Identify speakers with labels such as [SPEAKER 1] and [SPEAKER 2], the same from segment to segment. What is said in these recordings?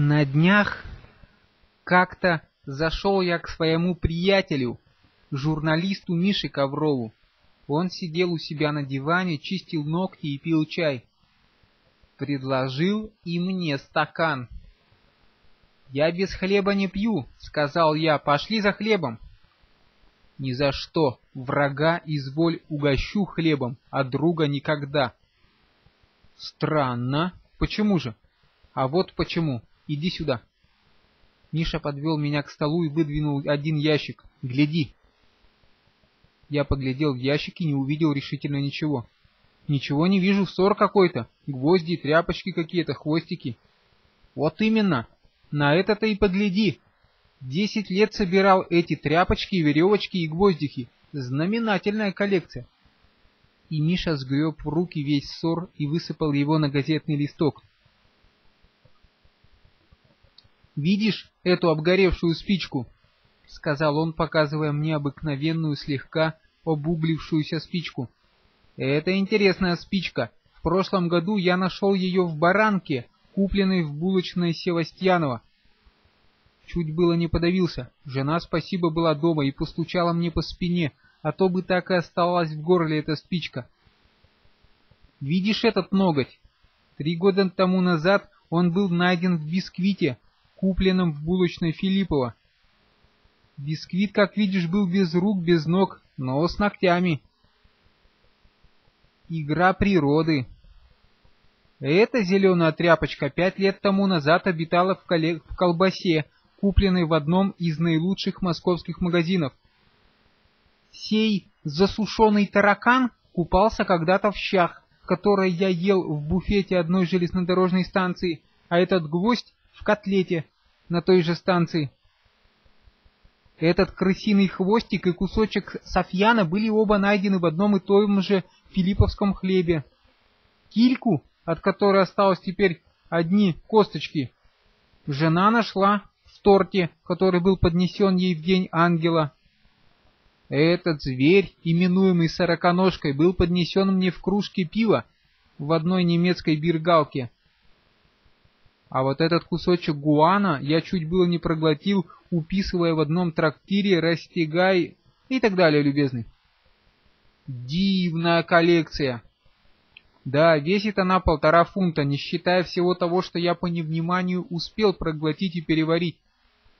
[SPEAKER 1] На днях как-то зашел я к своему приятелю, журналисту Мише Коврову. Он сидел у себя на диване, чистил ногти и пил чай. Предложил и мне стакан. «Я без хлеба не пью», — сказал я, — «пошли за хлебом». «Ни за что, врага изволь угощу хлебом, а друга никогда». «Странно. Почему же?» «А вот почему. Иди сюда». Миша подвел меня к столу и выдвинул один ящик. «Гляди!» Я поглядел в ящик и не увидел решительно ничего. «Ничего не вижу, ссор какой-то. Гвозди, тряпочки какие-то, хвостики». «Вот именно! На это-то и погляди!» Десять лет собирал эти тряпочки, веревочки и гвоздики. Знаменательная коллекция. И Миша сгреб в руки весь ссор и высыпал его на газетный листок. «Видишь эту обгоревшую спичку?» — сказал он, показывая мне обыкновенную слегка обуглившуюся спичку. «Это интересная спичка. В прошлом году я нашел ее в баранке, купленной в булочной Севастьянова. Чуть было не подавился. Жена, спасибо, была дома и постучала мне по спине, а то бы так и осталась в горле эта спичка. Видишь этот ноготь? Три года тому назад он был найден в бисквите, купленном в булочной Филиппова. Бисквит, как видишь, был без рук, без ног, но с ногтями. Игра природы. Эта зеленая тряпочка пять лет тому назад обитала в, коле... в колбасе, купленной в одном из наилучших московских магазинов. Сей засушенный таракан купался когда-то в щах, которые я ел в буфете одной железнодорожной станции, а этот гвоздь в котлете на той же станции. Этот крысиный хвостик и кусочек софьяна были оба найдены в одном и том же филипповском хлебе. Кильку, от которой осталось теперь одни косточки, жена нашла в торте, который был поднесен ей в день ангела. Этот зверь, именуемый сороконожкой, был поднесен мне в кружке пива в одной немецкой биргалке. А вот этот кусочек гуана я чуть было не проглотил, уписывая в одном трактире «Растягай» и так далее, любезный. Дивная коллекция. Да, весит она полтора фунта, не считая всего того, что я по невниманию успел проглотить и переварить.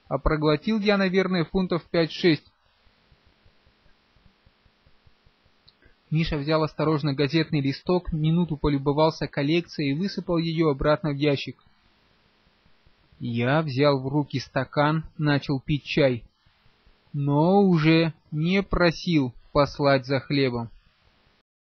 [SPEAKER 1] А проглотил я, наверное, фунтов пять-шесть. Миша взял осторожно газетный листок, минуту полюбовался коллекцией и высыпал ее обратно в ящик. Я взял в руки стакан, начал пить чай, но уже не просил послать за хлебом.